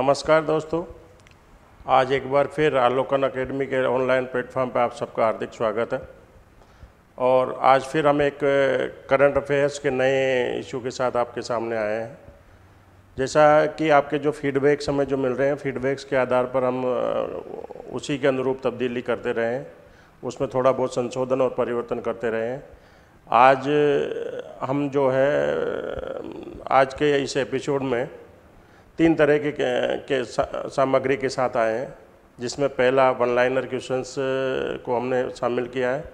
नमस्कार दोस्तों। आज एक बार फिर आलोकन एकेडमी के ऑनलाइन प्लेटफॉर्म पर आप सबका हार्दिक स्वागत है। और आज फिर हम एक करंट अफेयर्स के नए इशू के साथ आपके सामने आए हैं। जैसा कि आपके जो फीडबैक्स हमें जो मिल रहे हैं फीडबैक्स के आधार पर हम उसी के अनुरूप तब्दीली करते रहे उसमें थोड़ा बहुत संशोधन और परिवर्तन करते रहे आज हम जो है आज के इस एपिसोड में तीन तरह के, के सामग्री के साथ आए हैं जिसमें पहला वन लाइनर क्वेश्चंस को हमने शामिल किया है।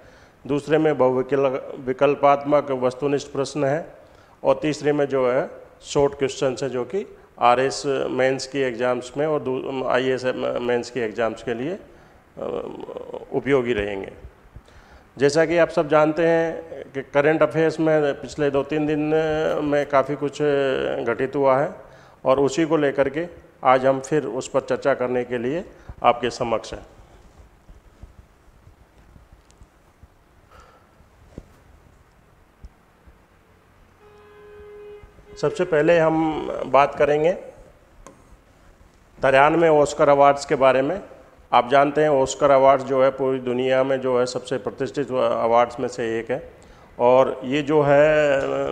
दूसरे में बहुविकल विकल्पात्मक वस्तुनिष्ठ प्रश्न है और तीसरे में जो है शॉर्ट क्वेश्चन है जो कि आर एस मेन्स की एग्ज़ाम्स में और आई एस मेन्स की एग्ज़ाम्स के लिए उपयोगी रहेंगे। जैसा कि आप सब जानते हैं कि करंट अफेयर्स में पिछले दो तीन दिन में काफ़ी कुछ घटित हुआ है। और उसी को लेकर के आज हम फिर उस पर चर्चा करने के लिए आपके समक्ष हैं। सबसे पहले हम बात करेंगे तिरानवे ऑस्कर अवार्ड्स के बारे में। आप जानते हैं ऑस्कर अवार्ड्स जो है पूरी दुनिया में जो है सबसे प्रतिष्ठित अवार्ड्स में से एक है। और ये जो है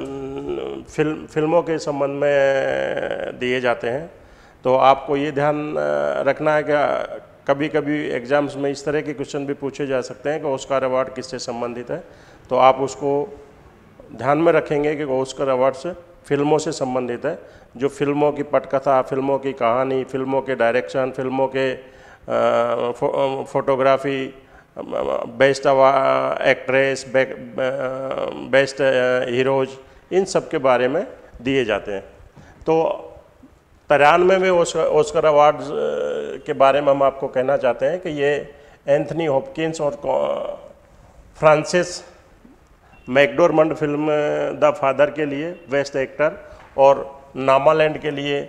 फ़िल्म फ़िल्मों के संबंध में दिए जाते हैं। तो आपको ये ध्यान रखना है कि कभी कभी एग्ज़ाम्स में इस तरह के क्वेश्चन भी पूछे जा सकते हैं कि ऑस्कर अवार्ड किससे संबंधित है। तो आप उसको ध्यान में रखेंगे कि ऑस्कर अवार्ड से फ़िल्मों से संबंधित है। जो फ़िल्मों की पटकथा, फ़िल्मों की कहानी, फ़िल्मों के डायरेक्शन, फ़िल्मों के photography best actress best heroes, इन सब के बारे में दिए जाते हैं। तो तिरानवे में ओस्कर अवार्ड के बारे में हम आपको कहना चाहते हैं कि ये एंथनी हॉपकिंस और Frances McDormand film the Father के लिए बेस्ट एक्टर और नामालैंड के लिए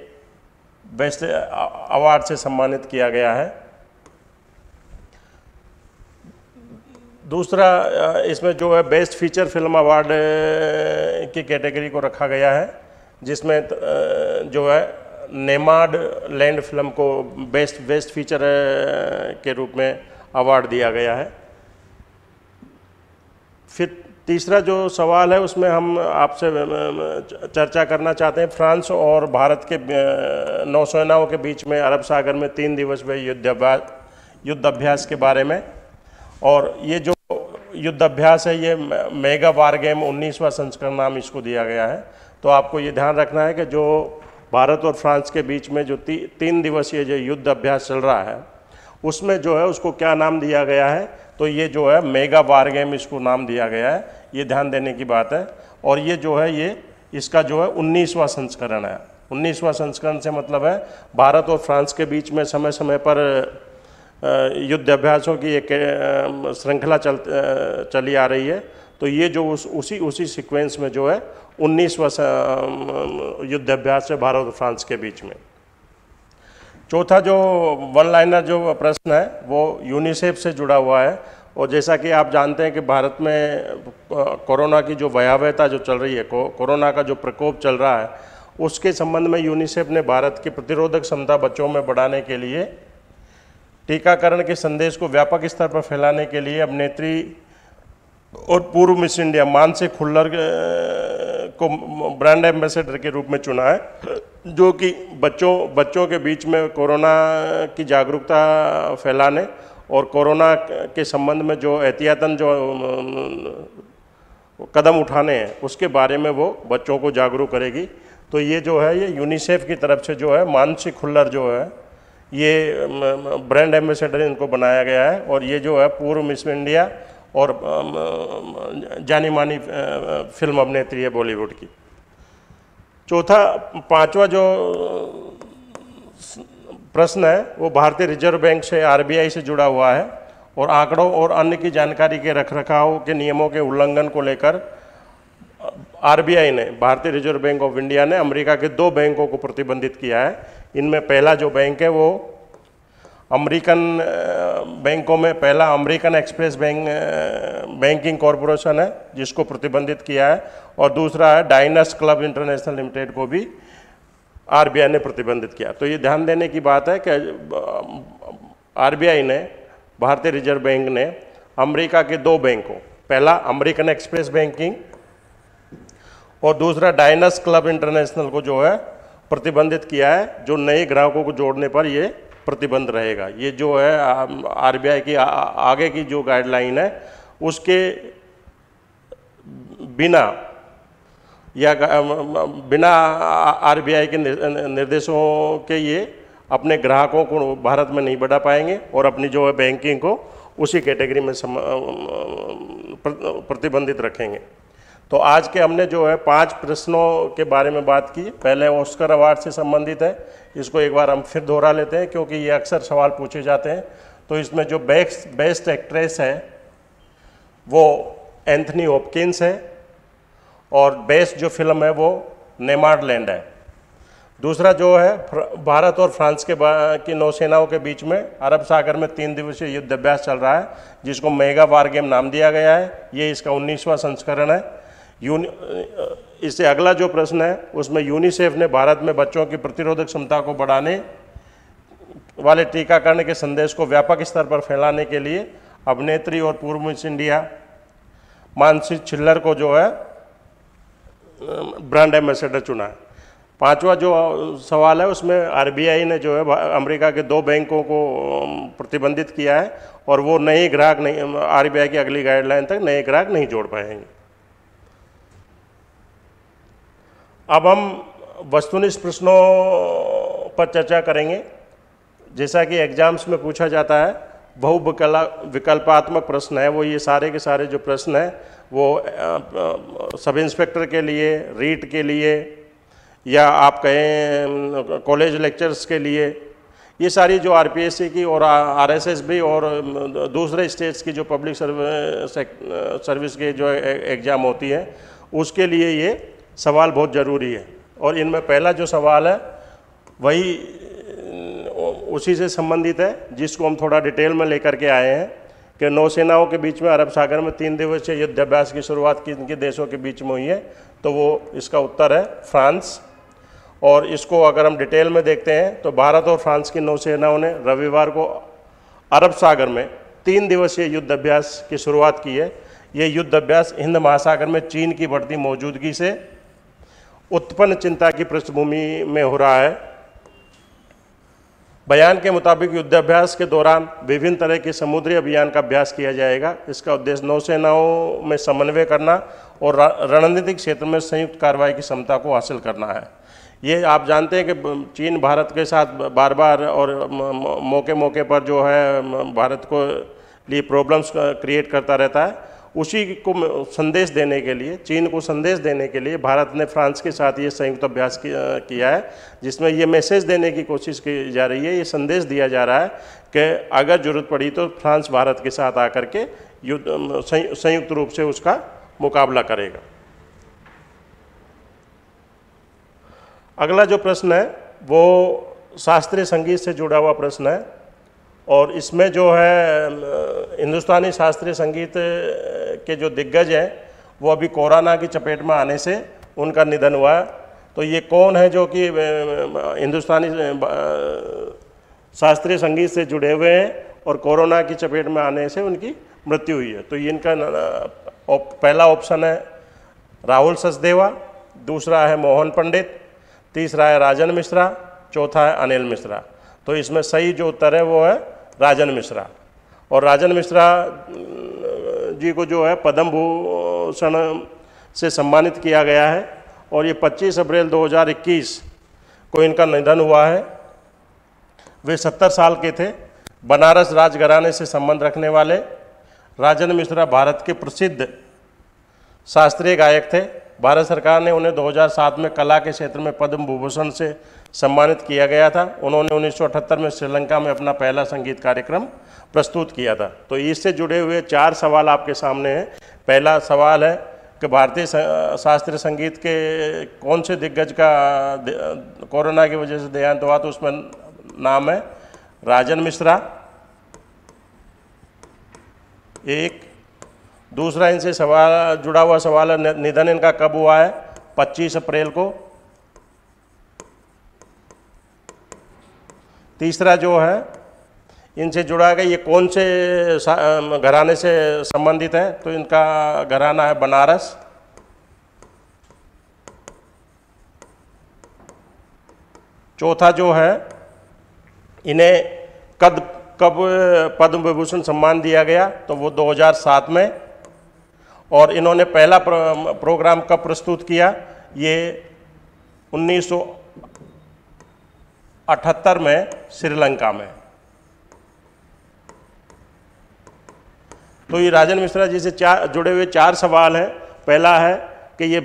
बेस्ट अवार्ड से सम्मानित किया गया है। दूसरा इसमें जो है बेस्ट फीचर फ़िल्म अवार्ड की कैटेगरी को रखा गया है, जिसमें जो है नेमाड लैंड फ़िल्म को बेस्ट बेस्ट फीचर के रूप में अवार्ड दिया गया है। फिर तीसरा जो सवाल है, उसमें हम आपसे चर्चा करना चाहते हैं। फ्रांस और भारत के नौसेनाओं के बीच में अरब सागर में तीन दिवस में युद्ध युद्धाभ्यास के बारे में। और ये जो युद्ध अभ्यास है ये मेगा वार गेम उन्नीसवा संस्करण नाम इसको दिया गया है। तो आपको ये ध्यान रखना है कि जो भारत और फ्रांस के बीच में जो ती, तीन दिवसीय जो युद्ध अभ्यास चल रहा है उसमें जो है उसको क्या नाम दिया गया है? तो ये जो है मेगा वार गेम इसको नाम दिया गया है। ये ध्यान देने की बात है। और ये जो है ये इसका जो है उन्नीसवा संस्करण है। उन्नीसवा संस्करण से मतलब है भारत और फ्रांस के बीच में समय समय पर युद्ध अभ्यासों की एक श्रृंखला चल चली आ रही है। तो ये जो उस उसी उसी सीक्वेंस में जो है उन्नीसवा युद्ध अभ्यास है भारत और फ्रांस के बीच में। चौथा जो वन लाइनर जो प्रश्न है वो यूनिसेफ से जुड़ा हुआ है। और जैसा कि आप जानते हैं कि भारत में कोरोना की जो भयावहता जो चल रही है को, कोरोना का जो प्रकोप चल रहा है उसके संबंध में यूनिसेफ ने भारत की प्रतिरोधक क्षमता बच्चों में बढ़ाने के लिए टीकाकरण के संदेश को व्यापक स्तर पर फैलाने के लिए अभिनेत्री और पूर्व मिस इंडिया मानसी खुल्लर को ब्रांड एम्बेसडर के रूप में चुना है, जो कि बच्चों बच्चों के बीच में कोरोना की जागरूकता फैलाने और कोरोना के संबंध में जो एहतियातन जो कदम उठाने हैं, उसके बारे में वो बच्चों को जागरूक करेगी। तो ये जो है, ये यूनिसेफ की तरफ़ से जो है मानसी खुल्लर जो है ये ब्रांड एम्बेसडर इनको बनाया गया है और ये जो है पूर्व मिस इंडिया और जानी मानी फ़िल्म अभिनेत्री है बॉलीवुड की। चौथा, पांचवा जो प्रश्न है, वो भारतीय रिज़र्व बैंक से आरबीआई से जुड़ा हुआ है और आंकड़ों और अन्य की जानकारी के रखरखाव के नियमों के उल्लंघन को लेकर आरबीआई ने, भारतीय रिज़र्व बैंक ऑफ़ इंडिया ने अमेरिका के दो बैंकों को प्रतिबंधित किया है। इनमें पहला जो बैंक है वो अमेरिकन बैंकों में पहला American Express bank banking corporation है, जिसको प्रतिबंधित किया है। और दूसरा है डाइनस क्लब इंटरनेशनल लिमिटेड को भी आरबीआई ने प्रतिबंधित किया। तो ये ध्यान देने की बात है कि आरबीआई ने, भारतीय रिज़र्व बैंक ने अमेरिका के दो बैंकों पहला अमेरिकन एक्सप्रेस बैंकिंग और दूसरा डायनस क्लब इंटरनेशनल को जो है प्रतिबंधित किया है जो नए ग्राहकों को जोड़ने पर ये प्रतिबंध रहेगा। ये जो है आरबीआई की आ, आगे की जो गाइडलाइन है उसके बिना या बिना आरबीआई के निर्देशों के ये अपने ग्राहकों को भारत में नहीं बढ़ा पाएँगे और अपनी जो है बैंकिंग को उसी कैटेगरी में सम, प्रतिबंधित रखेंगे। तो आज के हमने जो है पाँच प्रश्नों के बारे में बात की। पहले ऑस्कर अवार्ड से संबंधित है। इसको एक बार हम फिर दोहरा लेते हैं, क्योंकि ये अक्सर सवाल पूछे जाते हैं। तो इसमें जो बेस्ट बेस्ट एक्ट्रेस है, वो एंथनी होपकिंस है, और बेस्ट जो फ़िल्म है, वो नेमारलैंड है। दूसरा जो है भारत और फ्रांस के की नौसेनाओं के बीच में, अरब सागर में तीन दिवसीय युद्ध अभ्यास चल रहा है, जिसको मेगा वार गेम नाम दिया गया है। ये इसका उन्नीसवां संस्करण है। यूनि इससे अगला जो प्रश्न है, उसमें यूनिसेफ ने भारत में बच्चों की प्रतिरोधक क्षमता को बढ़ाने वाले टीकाकरण के संदेश को व्यापक स्तर पर फैलाने के लिए अभिनेत्री और पूर्व मिस इंडिया मानसी छिल्लर को जो है ब्रांड एम्बेसडर चुना है। पांचवा जो सवाल है, उसमें आरबीआई ने जो है अमेरिका के दो बैंकों को प्रतिबंधित किया है और वो नए ग्राहक नहीं आरबीआई की अगली गाइडलाइन तक नए ग्राहक नहीं जोड़ पाएँगे। अब हम वस्तुनिष्ठ प्रश्नों पर चर्चा करेंगे। जैसा कि एग्ज़ाम्स में पूछा जाता है बहु विकल्पात्मक प्रश्न है, वो ये सारे के सारे जो प्रश्न हैं, वो सब इंस्पेक्टर के लिए, रीट के लिए, या आप कहें, कॉलेज लेक्चर्स के लिए, ये सारी जो आरपीएससी की और आरएसएस भी और दूसरे स्टेट्स की जो पब्लिक सर्विस के जो एग्ज़ाम होती है, उसके लिए ये सवाल बहुत ज़रूरी है। और इनमें पहला जो सवाल है, वही उसी से संबंधित है, जिसको हम थोड़ा डिटेल में लेकर के आए हैं कि नौसेनाओं के बीच में, अरब सागर में तीन दिवसीय युद्धाभ्यास की शुरुआत किन के देशों के बीच में हुई है। तो वो इसका उत्तर है, फ्रांस। और इसको अगर हम डिटेल में देखते हैं तो भारत और फ्रांस की नौसेनाओं ने रविवार को अरब सागर में तीन दिवसीय युद्ध अभ्यास की शुरुआत की है। ये युद्ध अभ्यास हिंद महासागर में चीन की बढ़ती मौजूदगी से उत्पन्न चिंता की पृष्ठभूमि में हो रहा है। बयान के मुताबिक युद्धाभ्यास के दौरान विभिन्न तरह के समुद्री अभियान का अभ्यास किया जाएगा। इसका उद्देश्य नौसेनाओं में समन्वय करना और रणनीतिक क्षेत्र में संयुक्त कार्रवाई की क्षमता को हासिल करना है। ये आप जानते हैं कि चीन भारत के साथ बार बार और मौके मौके पर जो है भारत को लिए प्रॉब्लम्स क्रिएट करता रहता है। उसी को संदेश देने के लिए, चीन को संदेश देने के लिए भारत ने फ्रांस के साथ ये संयुक्त अभ्यास किया है, जिसमें ये मैसेज देने की कोशिश की जा रही है, ये संदेश दिया जा रहा है कि अगर ज़रूरत पड़ी तो फ्रांस भारत के साथ आकर के युद्ध संयुक्त रूप से उसका मुकाबला करेगा। अगला जो प्रश्न है, वो शास्त्रीय संगीत से जुड़ा हुआ प्रश्न है। और इसमें जो है हिंदुस्तानी शास्त्रीय संगीत के जो दिग्गज हैं, वो अभी कोरोना की चपेट में आने से उनका निधन हुआ। तो ये कौन है जो कि हिंदुस्तानी शास्त्रीय संगीत से जुड़े हुए हैं और कोरोना की चपेट में आने से उनकी मृत्यु हुई है? तो ये इनका पहला ऑप्शन है राहुल सचदेवा, दूसरा है मोहन पंडित, तीसरा है राजन मिश्रा, चौथा है अनिल मिश्रा। तो इसमें सही जो उत्तर है वो है राजन मिश्रा। और राजन मिश्रा जी को जो है पद्म भूषण से सम्मानित किया गया है और ये 25 अप्रैल 2021 को इनका निधन हुआ है। वे 70 साल के थे, बनारस राजघराने से संबंध रखने वाले। राजन मिश्रा भारत के प्रसिद्ध शास्त्रीय गायक थे। भारत सरकार ने उन्हें 2007 में कला के क्षेत्र में पद्म भूभूषण से सम्मानित किया गया था। उन्होंने उन्नीस सौ अठहत्तर में श्रीलंका में अपना पहला संगीत कार्यक्रम प्रस्तुत किया था। तो इससे जुड़े हुए चार सवाल आपके सामने हैं। पहला सवाल है कि भारतीय शास्त्रीय संगीत के कौन से दिग्गज का कोरोना की वजह से देहांत हुआ तो उसमें नाम है राजन मिश्रा। एक। दूसरा इनसे सवाल, जुड़ा हुआ सवाल है निधन इनका कब हुआ है? 25 अप्रैल को। तीसरा जो है, इनसे जुड़ा गया, ये कौन से घराने से संबंधित है? तो इनका घराना है बनारस। चौथा जो है, इन्हें कद, कब पद्म विभूषण सम्मान दिया गया तो वो 2007 में। और इन्होंने पहला प्रोग्राम कब प्रस्तुत किया? ये 1978 में श्रीलंका में। तो ये राजन मिश्रा जी से चार, जुड़े हुए चार सवाल हैं। पहला है कि ये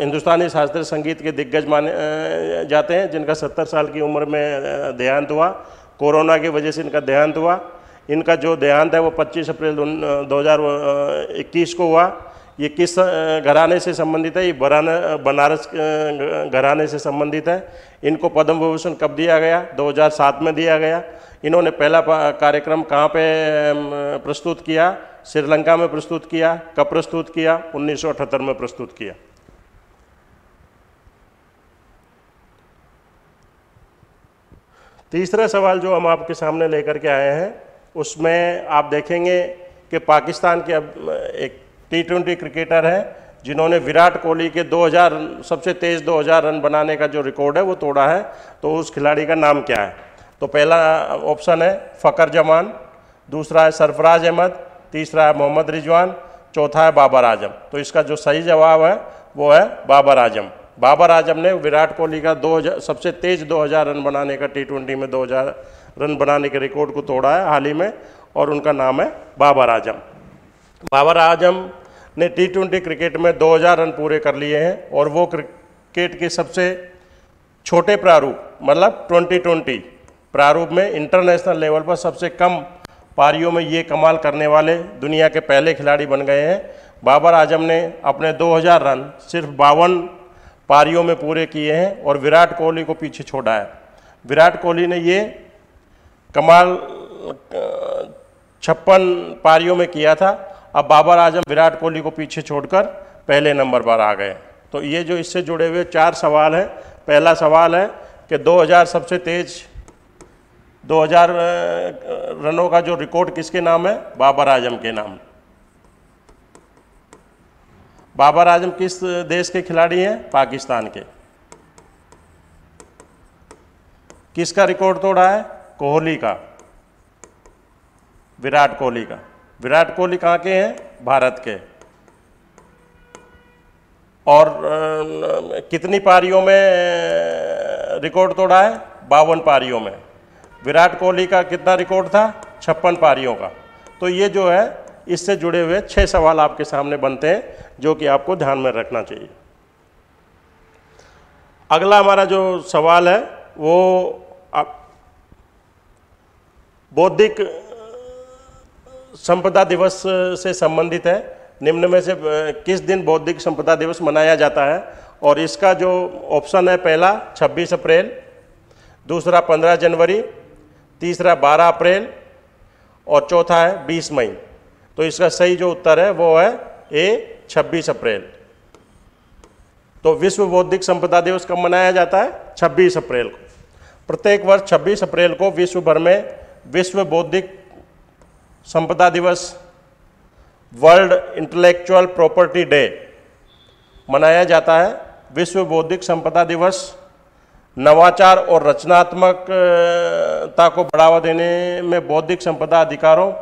हिंदुस्तानी शास्त्रीय संगीत के दिग्गज माने जाते हैं, जिनका 70 साल की उम्र में देहांत हुआ। कोरोना की वजह से इनका देहांत हुआ। इनका जो देहांत है वो 25 अप्रैल 2021 को हुआ। ये किस घराने से संबंधित है? ये बराना बनारस घराने से संबंधित है। इनको पद्म विभूषण कब दिया गया? 2007 में दिया गया। इन्होंने पहला कार्यक्रम कहाँ पे प्रस्तुत किया? श्रीलंका में प्रस्तुत किया। कब प्रस्तुत किया? 1978 में प्रस्तुत किया। तीसरा सवाल जो हम आपके सामने लेकर के आए हैं, उसमें आप देखेंगे कि पाकिस्तान के अब एक टी ट्वेंटी क्रिकेटर हैं, जिन्होंने विराट कोहली के 2000 सबसे तेज़ 2000 रन बनाने का जो रिकॉर्ड है, वो तोड़ा है। तो उस खिलाड़ी का नाम क्या है? तो पहला ऑप्शन है फ़कर जमान दूसरा है सरफराज अहमद, तीसरा है मोहम्मद रिजवान, चौथा है बाबर आज़म। तो इसका जो सही जवाब है, वो है बाबर आज़म। बाबर आज़म ने विराट कोहली का दो हज़ार, सबसे तेज़ 2000 रन बनाने का टी ट्वेंटी में 2000 रन बनाने के रिकॉर्ड को तोड़ा है हाल ही में, और उनका नाम है बाबर आज़म। बाबर आज़म ने टी ट्वेंटी क्रिकेट में 2000 रन पूरे कर लिए हैं और वो क्रिकेट के सबसे छोटे प्रारूप मतलब 2020 प्रारूप में इंटरनेशनल लेवल पर सबसे कम पारियों में ये कमाल करने वाले दुनिया के पहले खिलाड़ी बन गए हैं। बाबर आज़म ने अपने 2000 रन सिर्फ़ बावन पारियों में पूरे किए हैं और विराट कोहली को पीछे छोड़ा है। विराट कोहली ने ये कमाल छप्पन पारियों में किया था। अब बाबर आज़म, विराट कोहली को पीछे छोड़कर पहले नंबर पर आ गए। तो ये जो इससे जुड़े हुए चार सवाल हैं, पहला सवाल है कि 2000 सबसे तेज 2000 रनों का जो रिकॉर्ड किसके नाम है? बाबर आज़म के नाम। बाबर आज़म किस देश के खिलाड़ी हैं? पाकिस्तान के। किसका रिकॉर्ड तोड़ा है? कोहली का। विराट कोहली का। विराट कोहली कहाँ के हैं? भारत के। और कितनी पारियों में रिकॉर्ड तोड़ा है? बावन पारियों में। विराट कोहली का कितना रिकॉर्ड था? छप्पन पारियों का। तो ये जो है, इससे जुड़े हुए छह सवाल आपके सामने बनते हैं, जो कि आपको ध्यान में रखना चाहिए। अगला हमारा जो सवाल है, वो बौद्धिक संपदा दिवस से संबंधित है। निम्न में से किस दिन बौद्धिक संपदा दिवस मनाया जाता है? और इसका जो ऑप्शन है, पहला 26 अप्रैल, दूसरा 15 जनवरी, तीसरा 12 अप्रैल और चौथा है 20 मई। तो इसका सही जो उत्तर है, वो है ए 26 अप्रैल। तो विश्व बौद्धिक संपदा दिवस कब मनाया जाता है? 26 अप्रैल को। प्रत्येक वर्ष 26 अप्रैल को विश्व भर में विश्व बौद्धिक संपदा दिवस, वर्ल्ड इंटेलेक्चुअल प्रॉपर्टी डे मनाया जाता है। विश्व बौद्धिक संपदा दिवस, नवाचार और रचनात्मकता को बढ़ावा देने में बौद्धिक संपदा अधिकारों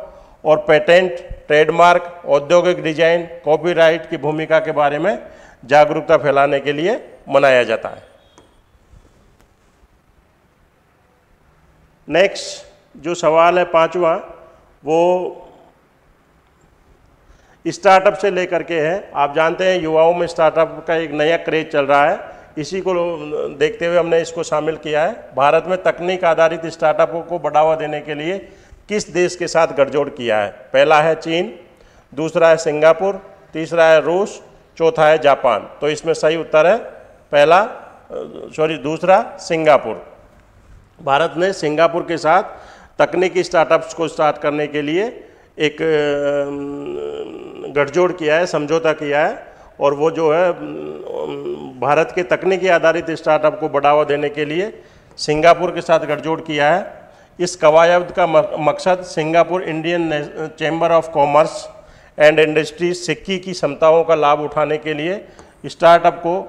और पेटेंट, ट्रेडमार्क, औद्योगिक डिज़ाइन, कॉपीराइट की भूमिका के बारे में जागरूकता फैलाने के लिए मनाया जाता है। नेक्स्ट जो सवाल है, पांचवा वो स्टार्टअप से लेकर के है। आप जानते हैं, युवाओं में स्टार्टअप का एक नया क्रेज चल रहा है। इसी को देखते हुए हमने इसको शामिल किया है। भारत में तकनीक आधारित स्टार्टअपों को बढ़ावा देने के लिए किस देश के साथ गठजोड़ किया है? पहला है चीन, दूसरा है सिंगापुर, तीसरा है रूस, चौथा है जापान। तो इसमें सही उत्तर है, पहला सॉरी, दूसरा सिंगापुर। भारत ने सिंगापुर के साथ तकनीकी स्टार्टअप्स को स्टार्ट करने के लिए एक गठजोड़ किया है, समझौता किया है, और वो जो है भारत के तकनीकी आधारित स्टार्टअप को बढ़ावा देने के लिए सिंगापुर के साथ गठजोड़ किया है। इस कवायद का मकसद Singapore Indian chamber of commerce and industry SICCI की क्षमताओं का लाभ उठाने के लिए स्टार्टअप को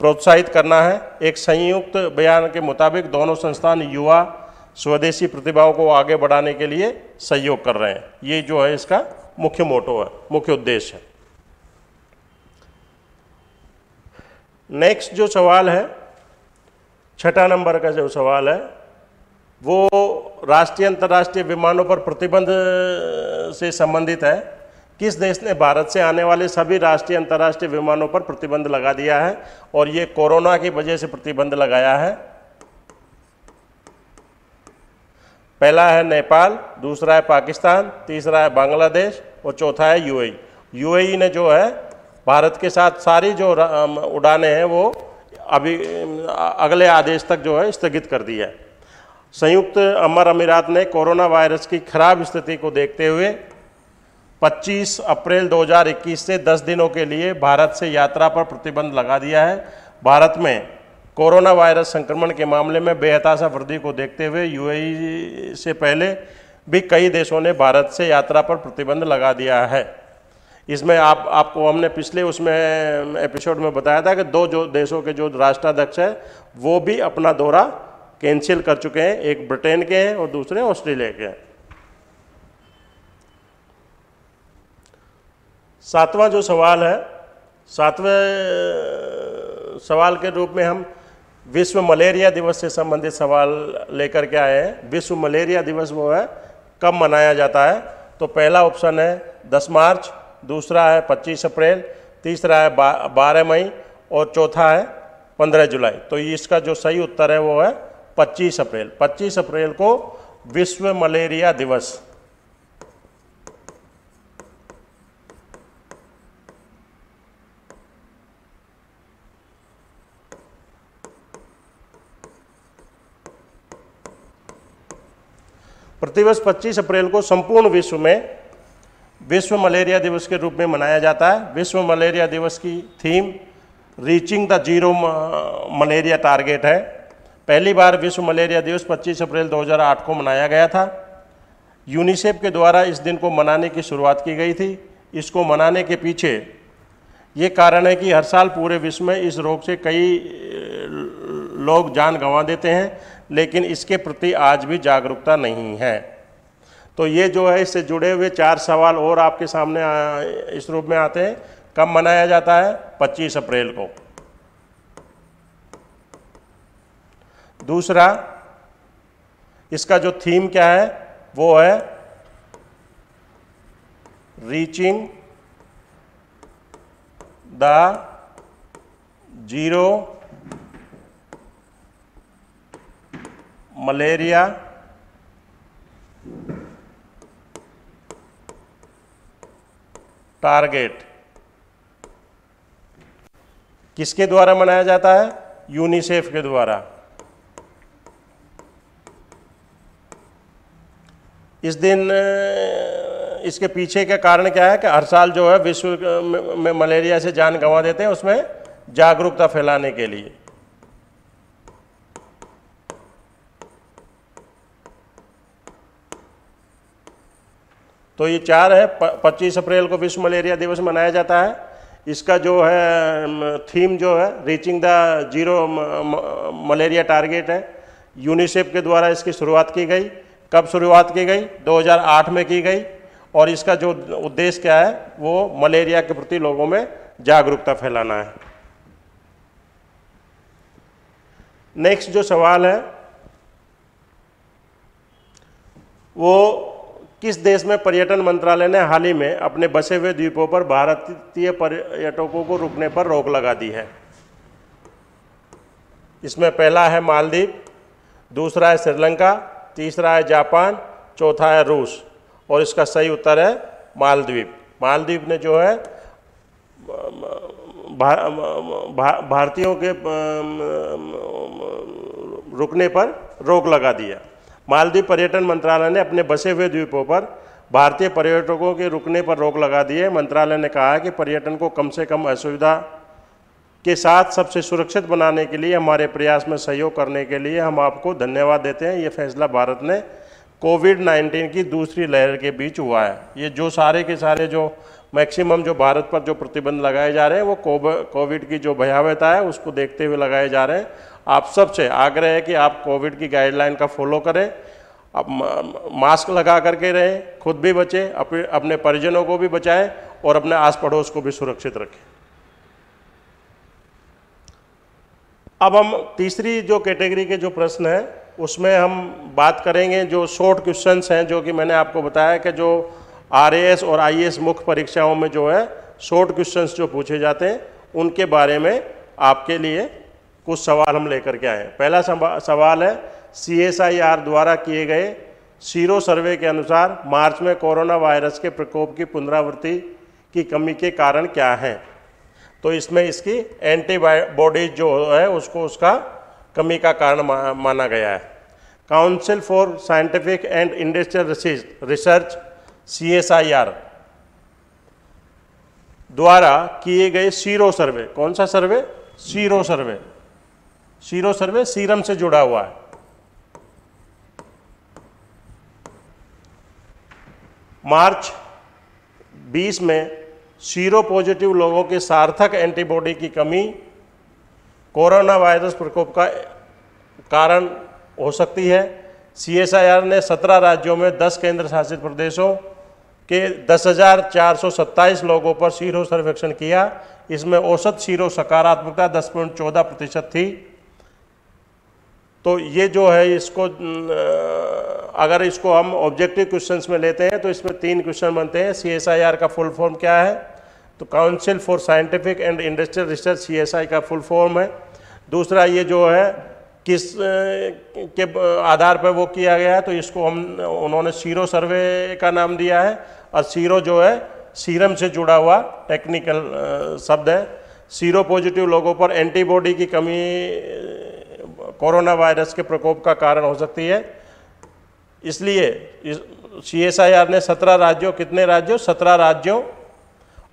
प्रोत्साहित करना है। एक संयुक्त बयान के मुताबिक दोनों संस्थान युवा स्वदेशी प्रतिभाओं को आगे बढ़ाने के लिए सहयोग कर रहे हैं। ये जो है इसका मुख्य मोटो है, मुख्य उद्देश्य है। नेक्स्ट जो सवाल है, छठा नंबर का जो सवाल है, वो राष्ट्रीय अंतर्राष्ट्रीय विमानों पर प्रतिबंध से संबंधित है। किस देश ने भारत से आने वाले सभी राष्ट्रीय अंतर्राष्ट्रीय विमानों पर प्रतिबंध लगा दिया है? और ये कोरोना की वजह से प्रतिबंध लगाया है। पहला है नेपाल, दूसरा है पाकिस्तान, तीसरा है बांग्लादेश और चौथा है यूएई। यूएई ने जो है, भारत के साथ सारी जो उड़ाने हैं, वो अभी अगले आदेश तक जो है, स्थगित कर दी है। संयुक्त अमर अमीरात ने कोरोना वायरस की खराब स्थिति को देखते हुए 25 अप्रैल 2021 से 10 दिनों के लिए भारत से यात्रा पर प्रतिबंध लगा दिया है। भारत में कोरोना वायरस संक्रमण के मामले में बेहताशा वृद्धि को देखते हुए यूएई से पहले भी कई देशों ने भारत से यात्रा पर प्रतिबंध लगा दिया है। इसमें आप, आपको हमने पिछले उसमें एपिसोड में बताया था कि दो जो देशों के जो राष्ट्राध्यक्ष हैं, वो भी अपना दौरा कैंसिल कर चुके हैं, एक ब्रिटेन के हैं और दूसरे ऑस्ट्रेलिया के हैं। सातवां जो सवाल है, सातवें सवाल के रूप में हम विश्व मलेरिया दिवस से संबंधित सवाल लेकर के आए हैं। विश्व मलेरिया दिवस वो है, कब मनाया जाता है? तो पहला ऑप्शन है 10 मार्च, दूसरा है 25 अप्रैल, तीसरा है बारह मई और चौथा है 15 जुलाई। तो इसका जो सही उत्तर है वो है 25 अप्रैल। 25 अप्रैल को विश्व मलेरिया दिवस। प्रतिवर्ष 25 अप्रैल को संपूर्ण विश्व में विश्व मलेरिया दिवस के रूप में मनाया जाता है। विश्व मलेरिया दिवस की theme reaching the zero malaria target है। पहली बार विश्व मलेरिया दिवस 25 अप्रैल 2008 को मनाया गया था। यूनिसेफ के द्वारा इस दिन को मनाने की शुरुआत की गई थी। इसको मनाने के पीछे ये कारण है कि हर साल पूरे विश्व में इस रोग से कई लोग जान गंवा देते हैं, लेकिन इसके प्रति आज भी जागरूकता नहीं है। तो ये जो है, इससे जुड़े हुए चार सवाल और आपके सामने इस रूप में आते हैं। कब मनाया जाता है? 25 अप्रैल को। दूसरा, इसका जो थीम क्या है, वो है reaching the zero malaria, target. किसके द्वारा मनाया जाता है? यूनिसेफ के द्वारा। इस दिन, इसके पीछे का कारण क्या है कि हर साल जो है विश्व में मलेरिया से जान गंवा देते हैं, उसमें जागरूकता फैलाने के लिए। तो ये चार है पच्चीस अप्रैल को विश्व मलेरिया दिवस मनाया जाता है। इसका जो है थीम जो है reaching the zero malaria target है। यूनिसेफ के द्वारा इसकी शुरुआत की गई। कब शुरुआत की गई? 2008 में की गई। और इसका जो उद्देश्य क्या है, वो मलेरिया के प्रति लोगों में जागरूकता फैलाना है। नेक्स्ट जो सवाल है, वो किस देश में पर्यटन मंत्रालय ने हाल ही में अपने बसे हुए द्वीपों पर भारतीय पर्यटकों को रुकने पर रोक लगा दी है? इसमें पहला है मालदीव, दूसरा है श्रीलंका, तीसरा है जापान, चौथा है रूस और इसका सही उत्तर है मालदीव। मालदीव ने जो है भारतीयों के रुकने पर रोक लगा दिया मालदीव पर्यटन मंत्रालय ने अपने बसे हुए द्वीपों पर भारतीय पर्यटकों के रुकने पर रोक लगा दी है। मंत्रालय ने कहा है कि पर्यटन को कम से कम असुविधा के साथ सबसे सुरक्षित बनाने के लिए, हमारे प्रयास में सहयोग करने के लिए हम आपको धन्यवाद देते हैं। ये फैसला भारत ने कोविड 19 की दूसरी लहर के बीच हुआ है। ये जो सारे के सारे जो मैक्सिमम जो भारत पर जो प्रतिबंध लगाए जा रहे हैं, वो कोविड की जो भयावहता है, उसको देखते हुए लगाए जा रहे हैं। आप सबसे आग्रह है कि आप कोविड की गाइडलाइन का फॉलो करें। अब मास्क लगा करके रहें, खुद भी बचें, अपने अपने परिजनों को भी बचाएँ और अपने आस पड़ोस को भी सुरक्षित रखें। अब हम तीसरी जो कैटेगरी के जो प्रश्न हैं, उसमें हम बात करेंगे जो शॉर्ट क्वेश्चंस हैं, जो कि मैंने आपको बताया कि जो RAS और आई मुख्य परीक्षाओं में जो है शॉर्ट क्वेश्चंस जो पूछे जाते हैं, उनके बारे में आपके लिए कुछ सवाल हम लेकर के आए पहला सवाल है सीएसआईआर द्वारा किए गए सीरो सर्वे के अनुसार मार्च में कोरोना वायरस के प्रकोप की पुनरावृत्ति की कमी के कारण क्या हैं? तो इसमें इसकी एंटीबॉडीज जो है, उसको उसका कमी का कारण माना गया है। Council for Scientific and Industrial Research CSIR द्वारा किए गए सीरो सर्वे। कौन सा survey? Sero survey. Sero survey serum से जुड़ा हुआ है। मार्च 20 में सीरो पॉजिटिव लोगों के सार्थक एंटीबॉडी की कमी कोरोना वायरस प्रकोप का कारण हो सकती है। सीएसआईआर ने 17 राज्यों में 10 केंद्र शासित प्रदेशों के 10,427 लोगों पर सीरो सर्वेक्षण किया। इसमें औसत सीरो सकारात्मकता 10.14 प्रतिशत थी। तो ये जो है इसको अगर इसको हम ऑब्जेक्टिव क्वेश्चंस में लेते हैं तो इसमें तीन क्वेश्चन बनते हैं। सीएसआईआर का फुल फॉर्म क्या है? तो council for scientific and industrial research CSI का फुल फॉर्म है। दूसरा ये जो है किस के आधार पर वो किया गया है तो इसको हम उन्होंने सीरो सर्वे का नाम दिया है। और सीरो जो है, सीरम से जुड़ा हुआ टेक्निकल शब्द है। सीरो पॉजिटिव लोगों पर एंटीबॉडी की कमी कोरोना वायरस के प्रकोप का कारण हो सकती है। इसलिए सी एस आई आर ने सत्रह राज्यों, कितने राज्यों? सत्रह राज्यों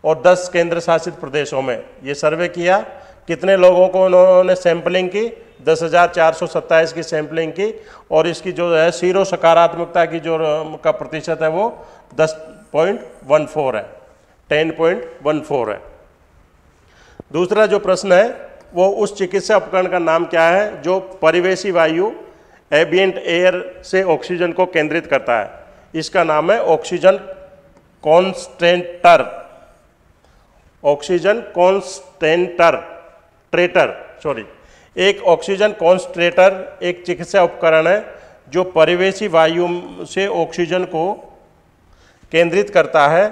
और दस केंद्र शासित प्रदेशों में ये सर्वे किया। कितने लोगों को उन्होंने सैंपलिंग की? दस हज़ार चार सौ सत्ताईस की सैंपलिंग की और इसकी जो है, सीरो सकारात्मकता की जो का प्रतिशत है वो दस पॉइंट वन फोर है टेन पॉइंट वन फोर है। दूसरा जो प्रश्न है, वो उस चिकित्सा उपकरण का नाम क्या है, जो परिवेशी वायु एबियंट एयर से ऑक्सीजन को केंद्रित करता है। इसका नाम है ऑक्सीजन कॉन्स्टेंटर। ऑक्सीजन कॉन्स्टेंटर, ट्रेटर सॉरी एक ऑक्सीजन कॉन्स्ट्रेटर एक चिकित्सा उपकरण है, जो परिवेशी वायु से ऑक्सीजन को केंद्रित करता है।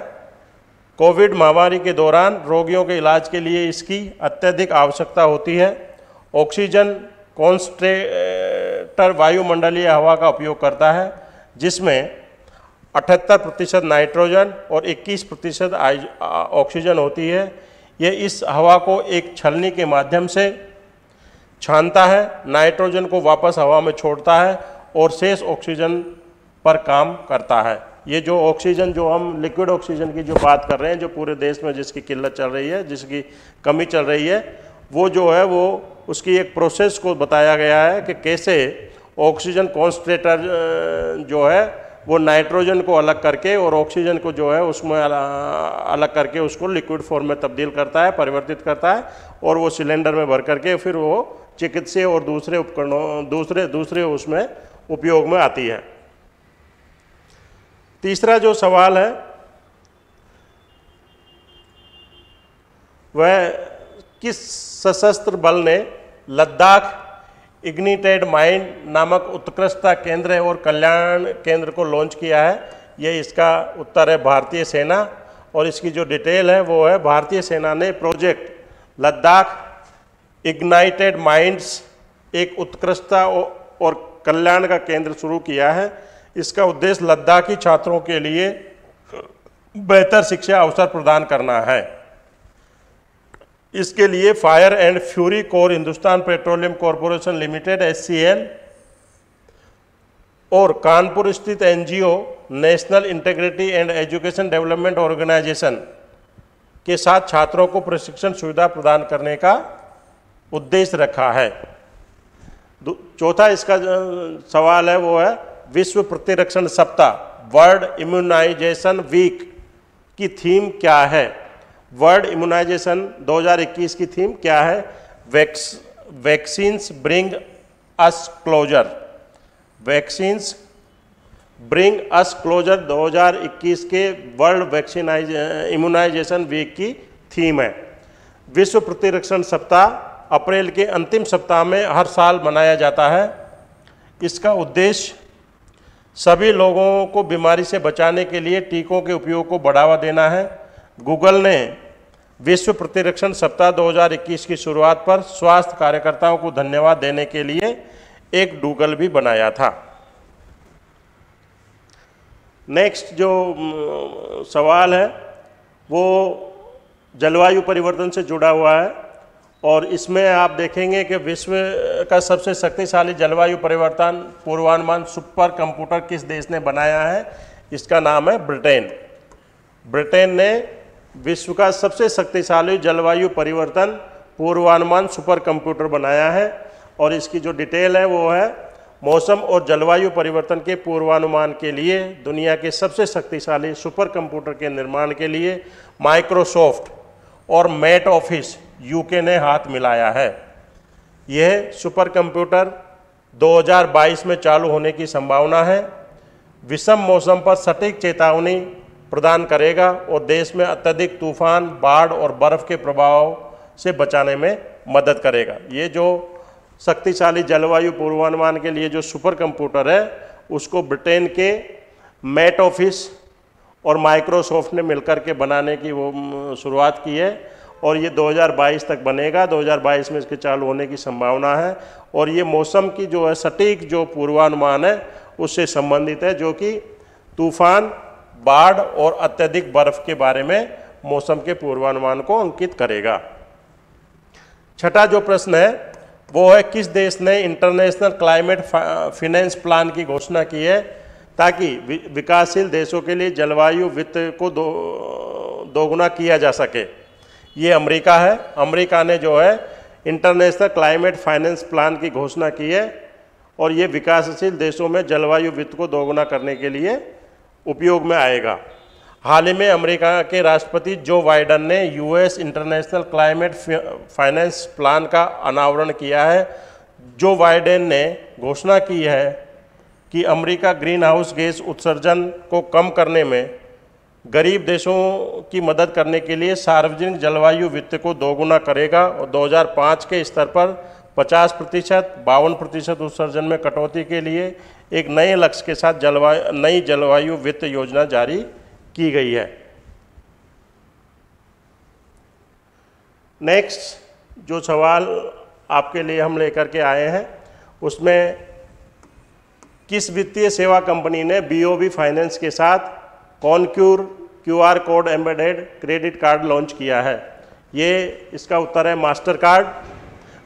कोविड महामारी के दौरान रोगियों के इलाज के लिए इसकी अत्यधिक आवश्यकता होती है। ऑक्सीजन कॉन्स्ट्रेटर वायुमंडलीय हवा का उपयोग करता है, जिसमें अठहत्तर प्रतिशत नाइट्रोजन और 21 प्रतिशत ऑक्सीजन होती है। यह इस हवा को एक छलनी के माध्यम से छानता है, नाइट्रोजन को वापस हवा में छोड़ता है और शेष ऑक्सीजन पर काम करता है। ये जो ऑक्सीजन जो हम लिक्विड ऑक्सीजन की जो बात कर रहे हैं, जो पूरे देश में जिसकी किल्लत चल रही है, जिसकी कमी चल रही है, वो जो है, वो उसकी एक प्रोसेस को बताया गया है कि कैसे ऑक्सीजन कॉन्सट्रेटर जो है, वो नाइट्रोजन को अलग करके और ऑक्सीजन को जो है, उसमें अलग करके उसको लिक्विड फॉर्म में तब्दील करता है, परिवर्तित करता है और वो सिलेंडर में भर करके फिर वो चिकित्सा और दूसरे उपकरणों, दूसरे दूसरे उसमें उपयोग में आती है। तीसरा जो सवाल है, वह किस सशस्त्र बल ने लद्दाख इग्निटेड माइंड नामक उत्कृष्टता केंद्र और कल्याण केंद्र को लॉन्च किया है? ये इसका उत्तर है भारतीय सेना, और इसकी जो डिटेल है वो है भारतीय सेना ने प्रोजेक्ट लद्दाख इग्नाइटेड माइंड्स एक उत्कृष्टता और कल्याण का केंद्र शुरू किया है। इसका उद्देश्य लद्दाखी छात्रों के लिए बेहतर शिक्षा अवसर प्रदान करना है। इसके लिए Fire and Fury Corps Hindustan Petroleum Corporation Limited S और कानपुर स्थित NGO, National Integrity and Education Development Organisation के साथ छात्रों को प्रशिक्षण सुविधा प्रदान करने का उद्देश्य रखा है। चौथा इसका सवाल है वो है विश्व प्रतिरक्षण सप्ताह वर्ल्ड इम्यूनाइजेशन वीक की थीम क्या है? वर्ल्ड इम्यूनाइजेशन 2021 की थीम क्या है? Vax vaccines bring us closer vaccines bring us closer 2021 के वर्ल्ड वैक्सीनाइज इम्यूनाइजेशन वीक की थीम है। विश्व प्रतिरक्षण सप्ताह अप्रैल के अंतिम सप्ताह में हर साल मनाया जाता है। इसका उद्देश्य सभी लोगों को बीमारी से बचाने के लिए टीकों के उपयोग को बढ़ावा देना है। गूगल ने विश्व प्रतिरक्षण सप्ताह 2021 की शुरुआत पर स्वास्थ्य कार्यकर्ताओं को धन्यवाद देने के लिए एक डूगल भी बनाया था। नेक्स्ट जो सवाल है, वो जलवायु परिवर्तन से जुड़ा हुआ है। और इसमें आप देखेंगे कि विश्व का सबसे शक्तिशाली जलवायु परिवर्तन पूर्वानुमान सुपर कंप्यूटर किस देश ने बनाया है? इसका नाम है ब्रिटेन। ब्रिटेन ने विश्व का सबसे शक्तिशाली जलवायु परिवर्तन पूर्वानुमान सुपर कंप्यूटर बनाया है और इसकी जो डिटेल है वो है मौसम और जलवायु परिवर्तन के पूर्वानुमान के लिए, दुनिया के सबसे शक्तिशाली सुपर कंप्यूटर के निर्माण के लिए, माइक्रोसॉफ्ट और मेट ऑफ़िस यूके ने हाथ मिलाया है। यह सुपर कंप्यूटर 2022 में चालू होने की संभावना है। विषम मौसम पर सटीक चेतावनी प्रदान करेगा और देश में अत्यधिक तूफ़ान, बाढ़ और बर्फ़ के प्रभाव से बचाने में मदद करेगा। ये जो शक्तिशाली जलवायु पूर्वानुमान के लिए जो सुपर कंप्यूटर है, उसको ब्रिटेन के मेट ऑफ़िस और माइक्रोसॉफ्ट ने मिलकर के बनाने की वो शुरुआत की है। और ये 2022 तक बनेगा। 2022 में इसके चालू होने की संभावना है और ये मौसम की जो है सटीक जो पूर्वानुमान है, उससे संबंधित है, जो कि तूफ़ान, बाढ़ और अत्यधिक बर्फ़ के बारे में मौसम के पूर्वानुमान को अंकित करेगा। छठा जो प्रश्न है, वो है किस देश ने इंटरनेशनल क्लाइमेट फिनेंस प्लान की घोषणा की है, ताकि विकासशील देशों के लिए जलवायु वित्त को दो, दोगुना किया जा सके। ये अमेरिका है। अमेरिका ने जो है इंटरनेशनल क्लाइमेट फाइनेंस प्लान की घोषणा की है और ये विकासशील देशों में जलवायु वित्त को दोगुना करने के लिए उपयोग में आएगा। हाल ही में अमेरिका के राष्ट्रपति जो बाइडन ने US International Climate Finance Plan का अनावरण किया है, जो बाइडेन ने घोषणा की है कि अमेरिका ग्रीन हाउस गैस उत्सर्जन को कम करने में गरीब देशों की मदद करने के लिए सार्वजनिक जलवायु वित्त को दोगुना करेगा और 2005 के स्तर पर 50 प्रतिशत, बावन प्रतिशत उत्सर्जन में कटौती के लिए एक नए लक्ष्य के साथ जलवायु नई जलवायु वित्त योजना जारी की गई है। नेक्स्ट जो सवाल आपके लिए हम लेकर के आए हैं, उसमें किस वित्तीय सेवा कंपनी ने बीओबी फाइनेंस के साथ कॉनक्यूर QR code embedded credit card launch किया है। ये इसका उत्तर है master card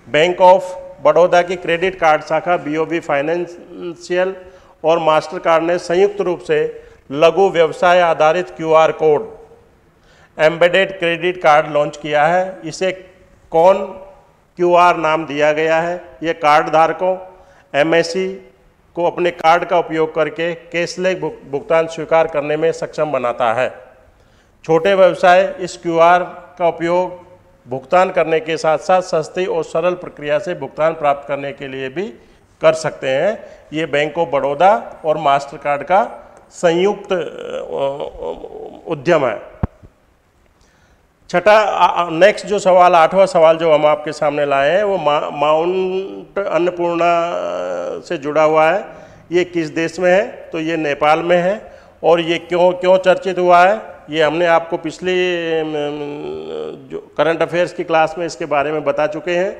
Bank of Baroda की क्रेडिट कार्ड शाखा बीओबी फाइनेंशियल और मास्टर कार्ड ने संयुक्त रूप से लघु व्यवसाय आधारित QR code embedded credit card launch किया है। इसे कौन क्यूआर नाम दिया गया है। ये कार्ड धारकों एमएससी को अपने कार्ड का उपयोग करके कैशलेस भुगतान स्वीकार करने में सक्षम बनाता है। छोटे व्यवसाय इस क्यूआर का उपयोग भुगतान करने के साथ साथ सस्ती और सरल प्रक्रिया से भुगतान प्राप्त करने के लिए भी कर सकते हैं। ये बैंक ऑफ़ बड़ौदा और मास्टर कार्ड का संयुक्त उद्यम है। छठा नेक्स्ट जो सवाल आठवां सवाल जो हम आपके सामने लाए हैं वो मा, माउंट अन्नपूर्णा से जुड़ा हुआ है। ये किस देश में है? तो ये नेपाल में है। और ये क्यों क्यों चर्चित हुआ है? ये हमने आपको पिछली जो करंट अफेयर्स की क्लास में इसके बारे में बता चुके हैं।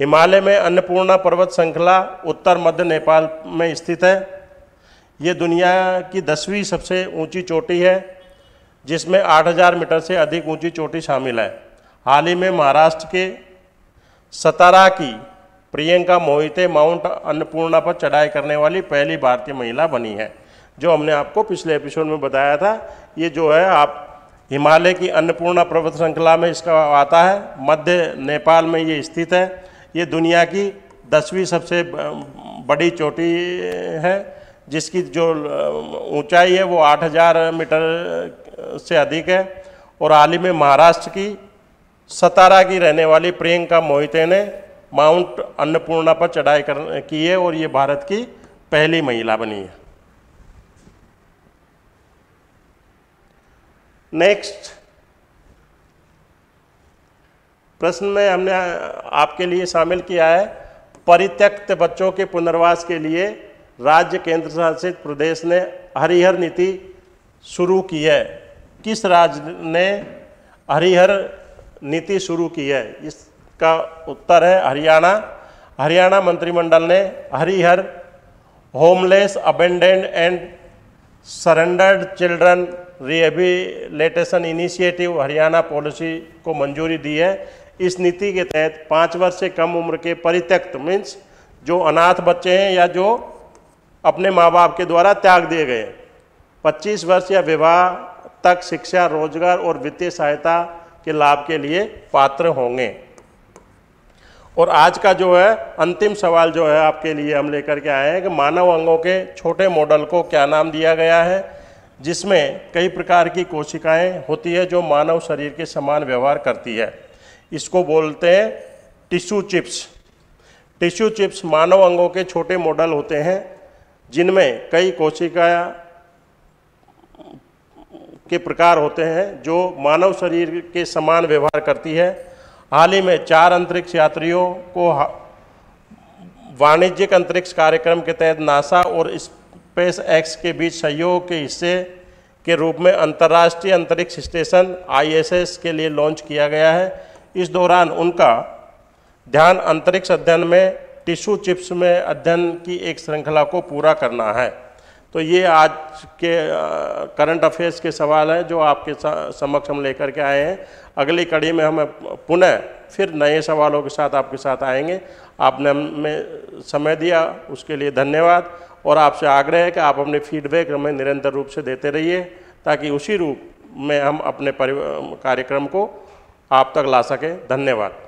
हिमालय में अन्नपूर्णा पर्वत श्रृंखला उत्तर मध्य नेपाल में स्थित है। ये दुनिया की दसवीं सबसे ऊँची चोटी है। जिसमें 8000 मीटर से अधिक ऊँची चोटी शामिल है। हाल ही में महाराष्ट्र के सतारा की प्रियंका मोहिते माउंट अन्नपूर्णा पर चढ़ाई करने वाली पहली भारतीय महिला बनी है, जो हमने आपको पिछले एपिसोड में बताया था। ये जो है, आप हिमालय की अन्नपूर्णा पर्वत श्रृंखला में इसका आता है। मध्य नेपाल में ये स्थित है। ये दुनिया की दसवीं सबसे बड़ी चोटी है, जिसकी जो ऊंचाई है वो 8000 मीटर से अधिक है। और हाल ही में महाराष्ट्र की सतारा की रहने वाली प्रियंका मोहिते ने माउंट अन्नपूर्णा पर चढ़ाई कर, की है और ये भारत की पहली महिला बनी है। नेक्स्ट प्रश्न में हमने आपके लिए शामिल किया है, परित्यक्त बच्चों के पुनर्वास के लिए राज्य केंद्र शासित प्रदेश ने हरिहर नीति शुरू की है। किस राज्य ने हरिहर नीति शुरू की है? इसका उत्तर है हरियाणा। हरियाणा मंत्रिमंडल ने Harihar, Homeless Abandoned and Surrendered Children Rehabilitation Initiative Haryana Policy को मंजूरी दी है। इस नीति के तहत पाँच वर्ष से कम उम्र के परित्यक्त मीन्स जो अनाथ बच्चे हैं या जो अपने माँ बाप के द्वारा त्याग दिए गए 25 वर्ष या विवाह तक शिक्षा, रोज़गार और वित्तीय सहायता के लाभ के लिए पात्र होंगे। और आज का जो है, अंतिम सवाल जो है आपके लिए हम लेकर के आए हैं कि मानव अंगों के छोटे मॉडल को क्या नाम दिया गया है, जिसमें कई प्रकार की कोशिकाएँ होती है जो मानव शरीर के समान व्यवहार करती है। इसको बोलते हैं टिश्यू चिप्स। टिश्यू चिप्स मानव अंगों के छोटे मॉडल होते हैं, जिनमें कई कोशिका के प्रकार होते हैं, जो मानव शरीर के समान व्यवहार करती है। हाल ही में चार अंतरिक्ष यात्रियों को वाणिज्यिक अंतरिक्ष कार्यक्रम के तहत नासा और स्पेस एक्स के बीच सहयोग के हिस्से के रूप में अंतर्राष्ट्रीय अंतरिक्ष स्टेशन आईएसएस के लिए लॉन्च किया गया है। इस दौरान उनका ध्यान अंतरिक्ष अध्ययन में, टिश्यू चिप्स में अध्ययन की एक श्रृंखला को पूरा करना है। तो ये आज के करंट अफेयर्स के सवाल हैं जो आपके समक्ष हम लेकर के आए हैं। अगली कड़ी में हम पुनः फिर नए सवालों के साथ आपके साथ आएँगे। आपने हमें समय दिया, उसके लिए धन्यवाद और आपसे आग्रह है कि आप अपने फीडबैक हमें निरंतर रूप से देते रहिए ताकि उसी रूप में हम अपने कार्यक्रम को आप तक ला सकें। धन्यवाद।